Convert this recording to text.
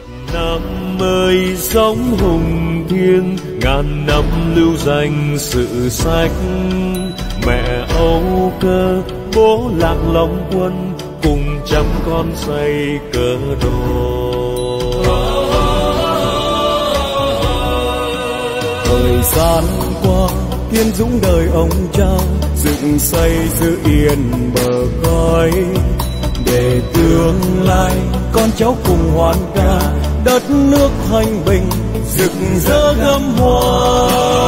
Việt Nam ơi sống hùng thiêng ngàn năm lưu danh sự sách. Mẹ âu cơ, bố lạc long quân, cùng trăm con xây cờ đồ thời gian qua kiên dũng đời ông cha, dựng xây giữ yên bờ cõi. Để tương lai con cháu cùng hoàn ca đất nước thanh bình rực rỡ gấm hoa.